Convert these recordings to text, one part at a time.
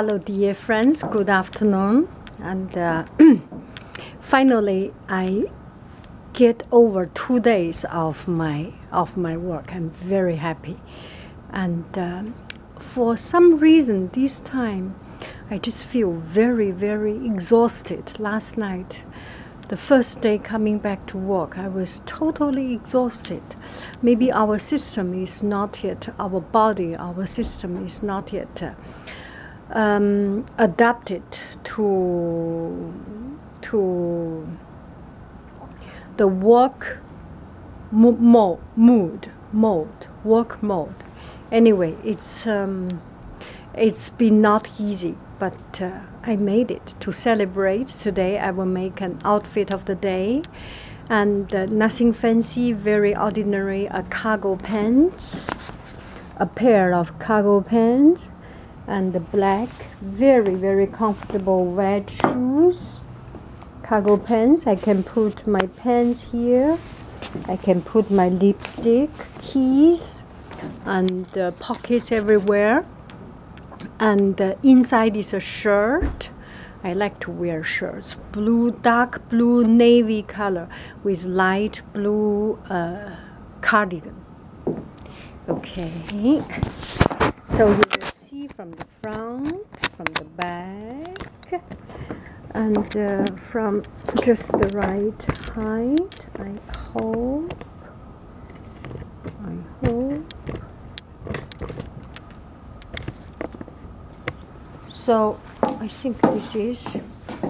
Hello, dear friends. Good afternoon. And uh, finally, I get over two days of my of my work. I'm very happy. And um, for some reason, this time, I just feel very, very exhausted. Last night, the first day coming back to work, I was totally exhausted. Maybe our system is not yet, our body, our system is not yet uh, um, adapted to to the work mo- mo- mood mode work mode. Anyway, it's um, it's been not easy, but uh, I made it to celebrate. Today I will make an outfit of the day, and uh, nothing fancy, very ordinary. A cargo pants, a pair of cargo pants, and the black, very very comfortable red shoes. Cargo pants. I can put my pants here. I can put my lipstick, keys, and uh, pockets everywhere and uh, inside is a shirt. I like to wear shirts, blue, dark blue, navy color with light blue uh, cardigan. Okay, so from the front, from the back, and uh, from just the right height. I hope. I hope. So I think this is,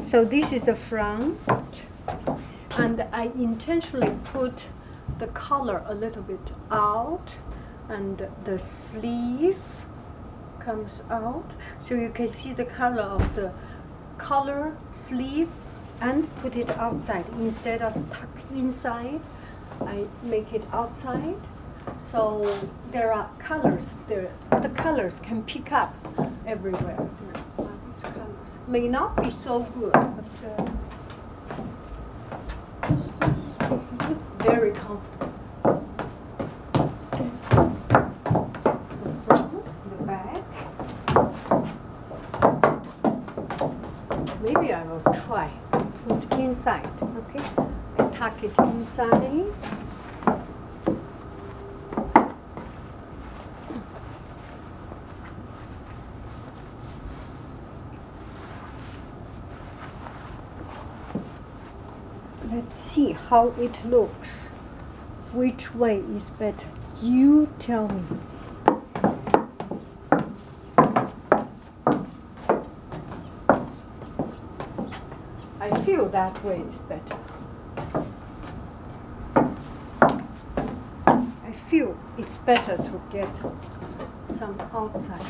so this is the front, and I intentionally put the color a little bit out, and the sleeve comes out, so you can see the color of the collar sleeve, and put it outside instead of tuck inside. I make it outside. So there are colors there. The colors can pick up everywhere. May not be so good, but uh, very comfortable. The front, the back. I will try put inside. Okay, I tuck it inside. Let's see how it looks. Which way is better? You tell me. That way is better. I feel it's better to get some outside.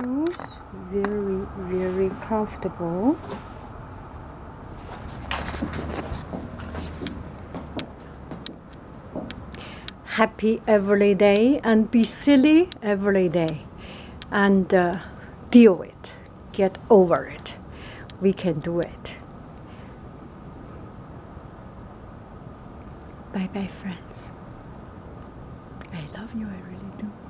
Shoes very very comfortable. Happy every day and be silly every day. And uh, deal it get over it. We can do it. Bye bye friends. I love you i really do